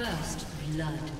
First blood.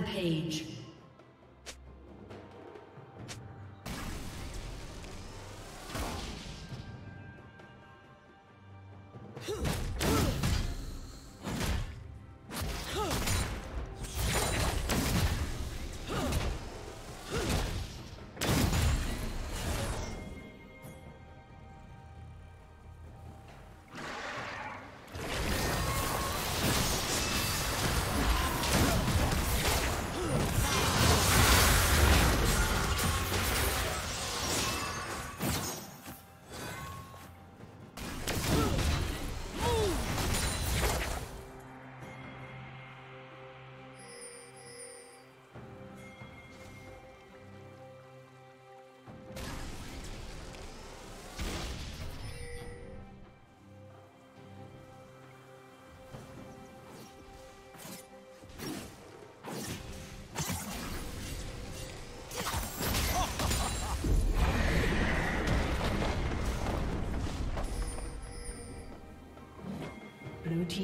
Rampage.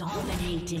Dominating.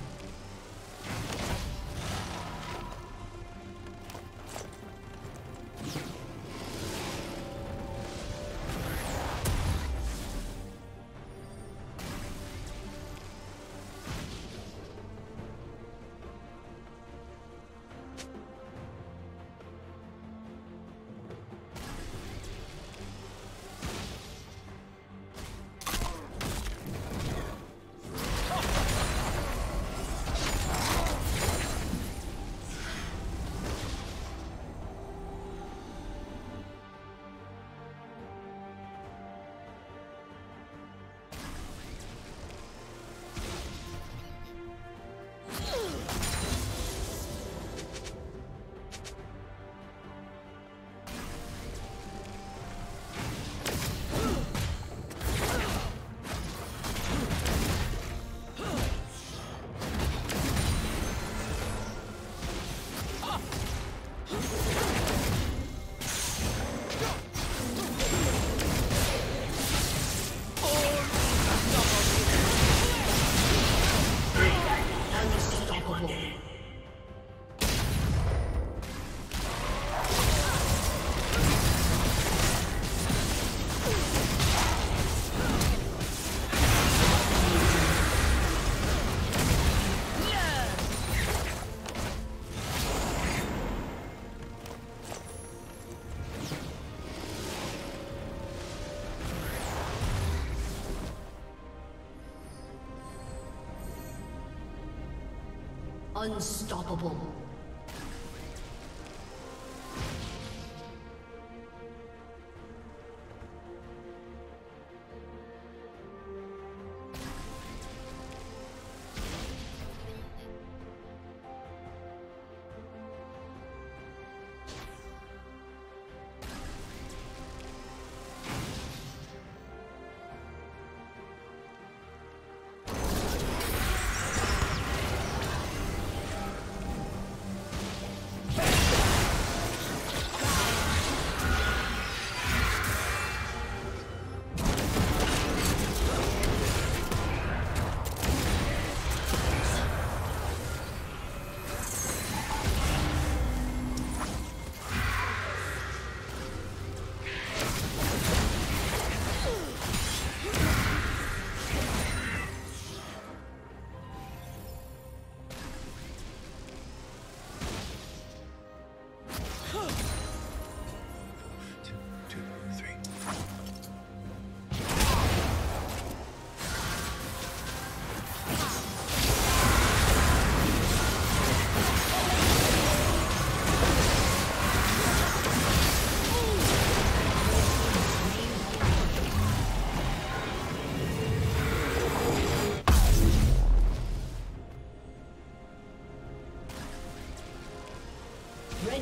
Unstoppable.